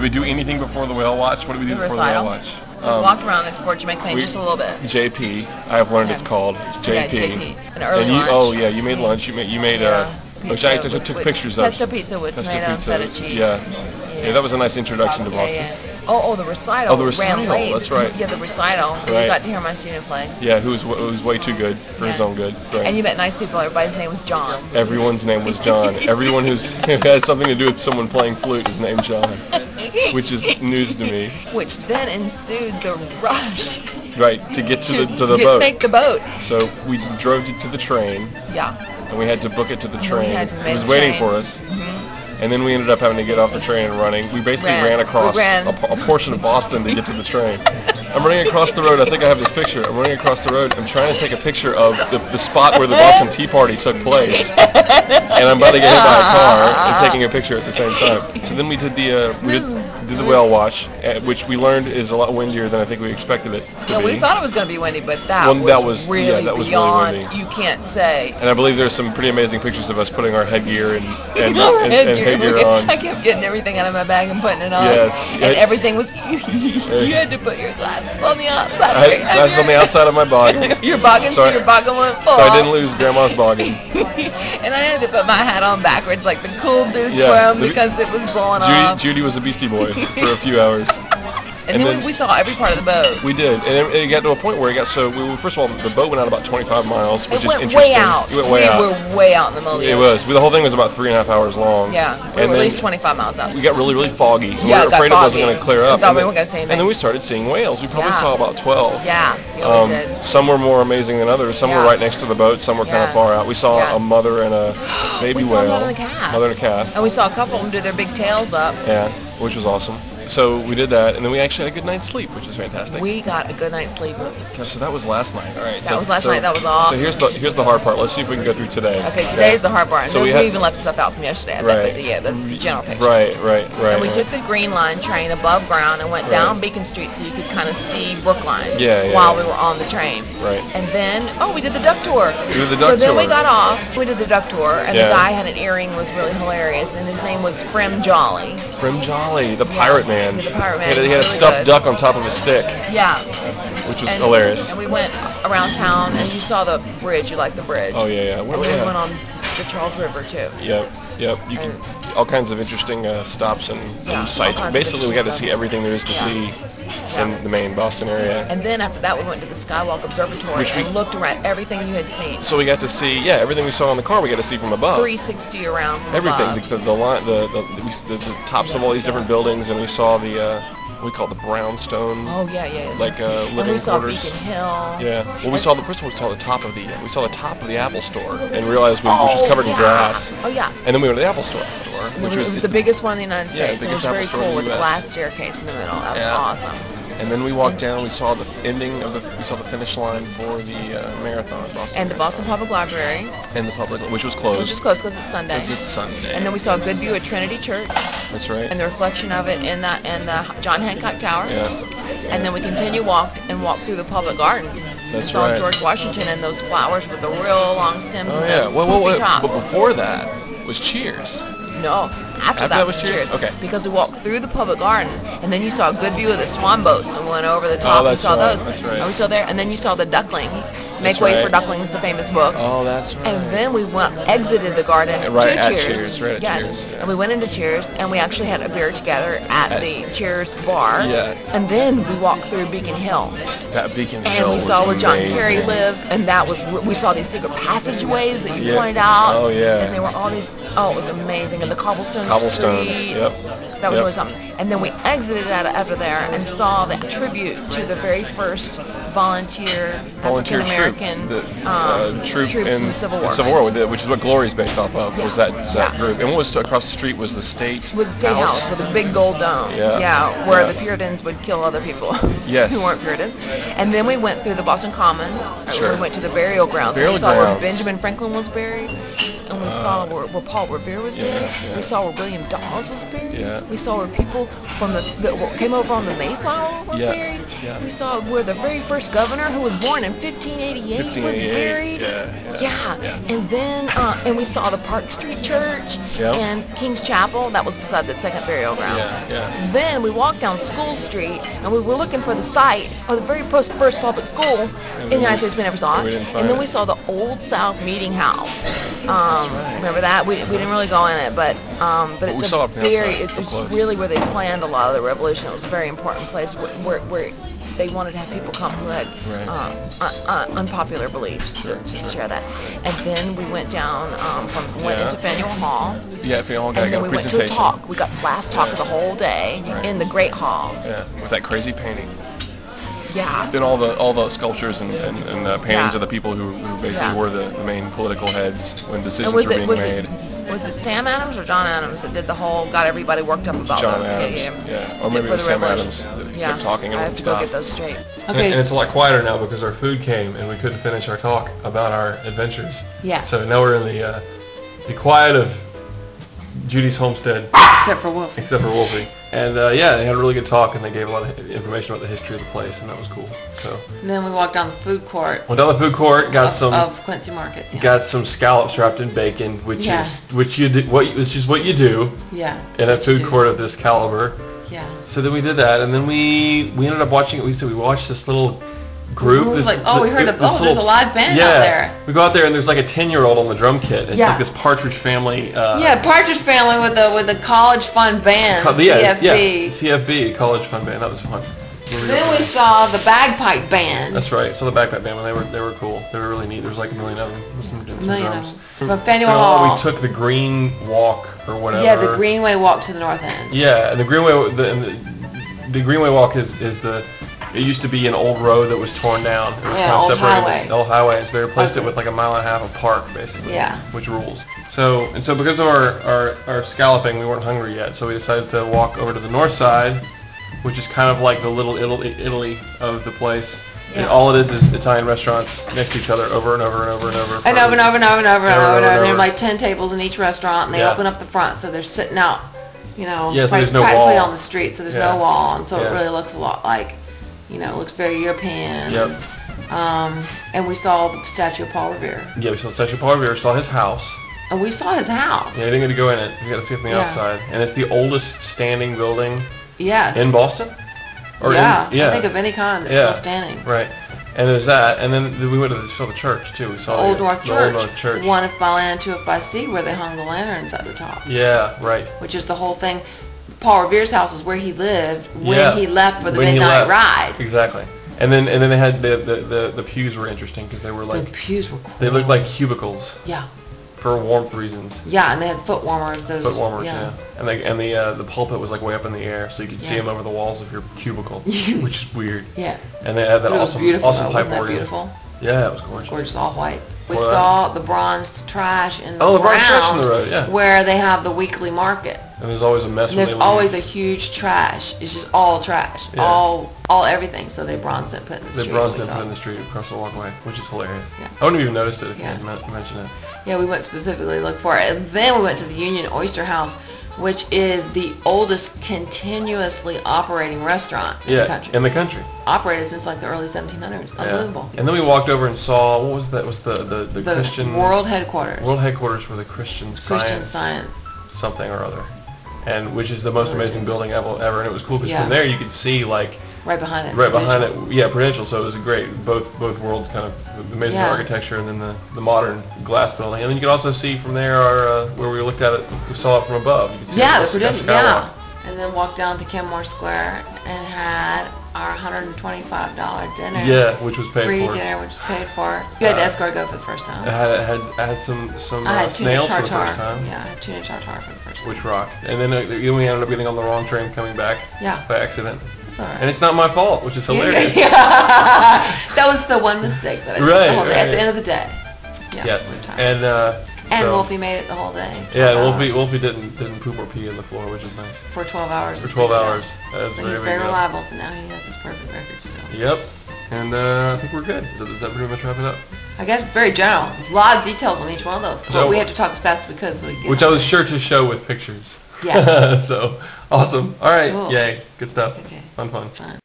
Did we do anything before the whale watch? What did we do The before recital. the whale watch? So we Um, walked around and explored Jamaica Plain just a little bit. JP. I have learned it's called It's Yeah, JP. JP. An early and you, lunch. oh yeah, you made lunch. You made you made uh, which I took, took with- pictures of. Pesto pizza with Pesto tomato and pizza, feta cheese. Yeah. yeah, that was a nice introduction to Boston. yeah. Oh, oh, the recital. Oh, the ran recital, late. that's right. Yeah, the recital. And Right. You got to hear my student play. Yeah, who was who was way too good for his own good. Right. And you met nice people. Everybody's name was John. Everyone's name was John. Everyone who's who has something to do with someone playing flute is named John, which is news to me. Which then ensued the rush Right to get to the to the get, boat. make the boat. So we drove to, to the train, Yeah. and we had to book it to the train. It was waiting train. for us, hmm and then we ended up having to get off the train and running. We basically Ran. ran, across ran. A, a portion of Boston to get to the train. I'm running across the road. I think I have this picture. I'm running across the road. I'm trying to take a picture of the, the spot where the Boston Tea Party took place, and I'm about to get hit by a car and taking a picture at the same time. So then we did the uh, we did, did the whale watch, uh, which we learned is a lot windier than I think we expected it to Yeah, be. we thought it was going to be windy, but that, Well, was, that was- yeah, really that was really beyond. windy. You can't say. and I believe there's some pretty amazing pictures of us putting our headgear and and, and, and headgear. on. I kept getting everything out of my bag and putting it on. Yes. And Yeah. everything was. you had to put your glasses on the outside. I had glasses on the outside of my boggin. your boggin, So I- your boggin went full. So I didn't lose Grandma's boggin. and I had to put my hat on backwards like the cool dude Yeah, the- because it was blowing Judy, off. Judy was a Beastie Boy for a few hours. and, and then, then- we, we saw every part of the boat. We did, and it, it got to a point where it got so. We first of all, the boat went out about 25 miles, which it is went interesting. way out. It went way we out. were way out in the middle of the it was. The whole thing was about three and a half hours long. Yeah, we and were at least 25 miles out. we got really, really foggy. Yeah, we were got afraid it wasn't foggy. going to clear up. and we then- weren't gonna see anything. And then we started seeing whales. We probably Yeah. saw about 12. Yeah, we always Um, did. some were more amazing than others. Some were right next to the boat. Some were kind of far out. We saw Yeah. a mother and a baby We whale. mother and a calf. Mother and a calf. And we saw a couple of them do their big tails up. Yeah, which was awesome. So we did that, and then we actually had a good night's sleep, which is fantastic. We got a good night's sleep. Okay, so that was last night. All right. That so, was last so- night, that was all. So here's the here's the hard part. Let's see if we can go through today. Okay, today's the hard part. And So we we, had- even left stuff out from yesterday. Right. but yeah, that's the mm, general picture. Right, right, right. And we right. took the Green Line train above ground and went Right. down Beacon Street so you could kind of see Brookline Yeah, yeah, while yeah. we were on the train. Right. And then, oh, we did the duck tour. We did the duck so duck then we got off. We did the duck tour, and Yeah. the guy had an earring was really hilarious, and his name was Frem Jolly. Grim Jolly, the pirate man. The. He had, he had a Really stuffed good. duck on top of a stick, Yeah. which was and, hilarious. And we went around town, and you saw the bridge. You liked the bridge. Oh yeah, yeah. And we yeah. went on the Charles River too. Yep, yep. You can all kinds of interesting uh, stops and, and Yeah, sites. Basically, we got to see everything there is to Yeah. see. In the main Boston area. And then after that, we went to the Skywalk Observatory Which we- and looked around everything you had seen. So we got to see, yeah, everything we saw on the car. We got to see from above. 360 around. from Everything, above. the, the, the line, the, the, the, the tops of all these different buildings, and we saw the, uh, we call the brownstone, Oh yeah, yeah. like uh, and living we saw quarters. Beacon Hill. Yeah. Well, we saw the first one. We saw the top of the we saw the top of the Apple Store and realized we, which was Oh, covered in grass. Oh yeah. And then we went to the Apple Store, And which was, was, the biggest one in the United Yeah, States. it was Apple very store cool the with the glass staircase in the middle. That was Yeah. awesome. And then we walked down. We saw the ending of the we saw the finish line for the uh, marathon, Boston. And the Boston Public Library, and the public, which was closed. which is closed because it's Sunday. Because it's Sunday. And then we saw a good view of Trinity Church That's right. and the reflection of it in the in the John Hancock Tower. yeah. And then we continue walked and walked through the public garden. That's and saw right. George Washington and those flowers with the real long stems Oh yeah. Well, well, well, but before that was Cheers. No, after, After that was Cheers? Okay. Because we walked through the public garden, and then you saw a good view of the swan boats, and we went over the oh, top. Oh, that's saw right, those. that's right. And we saw there, and then you saw the ducklings. Make That's way right. for ducklings, the famous book. Oh, that's right. And then we went exited the garden Right to at Cheers. Cheers, right yeah. Cheers, yeah. And we went into Cheers, and we actually had a beer together at, At- the Cheers bar. Yes. And then we walked through Beacon Hill, that Beacon and Hill we was saw where John amazing. Kerry lives, and that was we saw these secret passageways that you Yeah. pointed out. Oh, yeah. And there were all these. Oh, it was amazing, and the cobblestone Cobblestones. streets. Yep. That was Yep. really something. And then we exited out of there and saw the tribute to the very first volunteer volunteer African troop, American the um, uh, troop troops in, in the Civil War. Civil War, which is what Glory's based off of. Was Yeah. that was that Yeah. group? And what was across the street was the state With the state house, with a big gold dome. Yeah. where Yeah. the Puritans would kill other people Yes. who weren't Puritans. And then we went through the Boston Commons. Sure. We went to the burial grounds. Burial we saw where. Benjamin Franklin was buried. And we saw where, where Paul Revere was buried. yeah. We saw where William Dawes was buried. Yeah. We saw where people from the that came over on the Mayflower were Yeah, buried. yeah. We saw where the very first governor, who was born in 1588, was buried. yeah, yeah, yeah. And then uh, and we saw the Park Street Church Yep. and King's Chapel. That was beside the second burial ground. Yeah, yeah. Then we walked down School Street and we were looking for the site of the very first, first public school in the United States we never saw. and find and then it. we saw the Old South Meeting House. Um, Remember that? We, we didn't really go in it, but um, but But it's a it very it's, it's really where they planned a lot of the revolution. It was a very important place where, where, where they wanted to have people come who had Right. um, un, un, unpopular beliefs to, to share that. And then we went down um, from went Yeah. into Faneuil Hall. Yeah, if you all got, And then we a went to a talk. We got the last talk of the whole day Right. in the Great Hall. Yeah, with that crazy painting. Yeah. And all the all the sculptures and, and, and uh, paintings Yeah. of the people who, who basically Yeah. were the, the main political heads when decisions were being made. it was it Sam Adams or John Adams that did the whole got everybody worked up about John the, Adams, yeah, yeah. Or maybe it was Sam. Adams that yeah. kept talking and I have wouldn't to go get those straight. And, Okay. and it's a lot quieter now because our food came and we couldn't finish our talk about our adventures. Yeah. So now we're in the uh, the quiet of Judy's homestead, Except for Wolf. except for Wolfie. And uh, yeah, they had a really good talk and they gave a lot of information about the history of the place, and that was cool. So And then we walked down the food court went down the food court, got of, some of Quincy Market. Yeah. got some scallops wrapped in bacon, which Yeah. is which you do, what which is what you do yeah. in a food court of this caliber. Yeah. So then we did that, and then we we ended up watching. We said we watched this little group. Ooh, this, like, oh, we heard a- oh, there's a live band yeah, out there. We go out there, and there's like a ten year old on the drum kit. And It's Yeah. like this Partridge Family. Uh, Yeah, Partridge Family with the with the college fun band, co- yeah, CFB. yeah, CFB College Fun Band. That was fun. Then we saw the bagpipe band. That's right. So the Bagpipe band, when they were they were cool. They were really neat. There was like a million of them. Listening to A some million of them. From Faneuil Hall. We took the Green Walk or whatever. yeah, the Greenway Walk to the north end. Yeah, and the Greenway, the, and the, the Greenway Walk is, is the, it used to be an old road that was torn down. It was Yeah, kind of old separated highway. old highway, and so they replaced it with like a mile and a half of park, basically. Yeah. Which rules. So, and so because of our, our, our scalloping, we weren't hungry yet, so we decided to walk over to the north side, which is kind of like the little Italy, Italy of the place. Yeah. And all it is is Italian restaurants next to each other over and over and over and over. And over and over and over and over and Over over and over over. and There are like ten tables in each restaurant, and they Yeah. open up the front, so they're sitting out, you know, Yeah, so there's no practically wall. on the street, so there's no wall, and so it really looks a lot like, you know, it looks very European. Yep. Um, and we saw the statue of Paul Revere, Yeah, we saw the Statue of Paul Revere, saw his house. and we saw his house. Yeah, we didn't get to go in it. We got to see it from the Yeah. outside. And it's the oldest standing building Yes. in Boston? Or yeah, in, yeah. I think of any kind that's Yeah. still standing. Right. And there's that. And then we went to the, saw the church, too. We saw the Old the, North the Church. Old North Church. One if by land, two if by sea, where they hung the lanterns at the top. Yeah, right. Which is the whole thing. Paul Revere's house is where he lived when Yeah. he left for the midnight ride. Exactly. And then and then they had the the, the, the pews were interesting because they were like the pews were cool. they looked like cubicles Yeah, for warmth reasons. yeah, and they had foot warmers. Those Foot warmers, yeah. And they and the uh, the pulpit was like way up in the air, so you could see Yeah. them over the walls of your cubicle, which is weird. yeah. And they had that it was awesome beautiful. awesome though. pipe Wasn't organ. beautiful? Yeah, it was gorgeous. Gorgeous, all white. We Well, saw the bronzed trash in the Oh, the bronze trash in the road, yeah. where they have the weekly market. And there's always a mess. And there's they leave. always a huge trash. It's just all trash, Yeah. all all everything. So they bronzed it, put it in the They street. bronzed we it, put in the street across the walkway, which is hilarious. Yeah. I wouldn't have even noticed it if Yeah. you hadn't men- mentioned it. Yeah, we went specifically to look for it. And then we went to the Union Oyster House, which is the oldest continuously operating restaurant in Yeah, the country. in the country. Operated since like the early 1700s. Yeah. Unbelievable. And then we walked over and saw what was that? Was the the, the, The Christian world headquarters. world headquarters for the Christian Christian Science Science. something or other, and which is the most amazing building ever. ever. And it was cool because Yeah. from there you could see like Right behind it. right behind it, yeah, Prudential. So it was a great. Both both worlds kind of amazing Yeah. architecture and then the, the modern glass building. And then you could also see from there our uh, where we looked at it, we saw it from above. You could see Yeah, the Prudential. Yeah. And then walked down to Kenmore Square and had our $125 dinner. Yeah, which was paid Free for. dinner, which is paid for. You had to Uh, escargot for the first time. I had, I had, I had some, some I uh, had tuna snails for the first time, Yeah, I had tuna tartare for the first time. which rocked. And then, uh, then we ended up getting on the wrong train coming back Yeah. by accident. Right. And it's not my fault, which is hilarious. yeah. that was the one mistake that I did Right, the whole day. At the end of the day. Yeah, yes. we were tired. And, uh, And so- Wolfie made it the whole day. Yeah, 12 Wolfie. Wolfie didn't, didn't poop or pee in the floor, which is nice. For 12 hours. For 12 hours. That's So very, he's very good. reliable, so now he has his perfect record still. Yep. And uh, I think we're good. Does that pretty much wrap it up? I guess it's very general. A lot of details on each one of those. But So- we have to talk as fast as we could so we get Which I was sure to show with pictures. Yeah. so, awesome. All right. Cool. Yay. Good stuff. Okay. Fun, fun. Fun.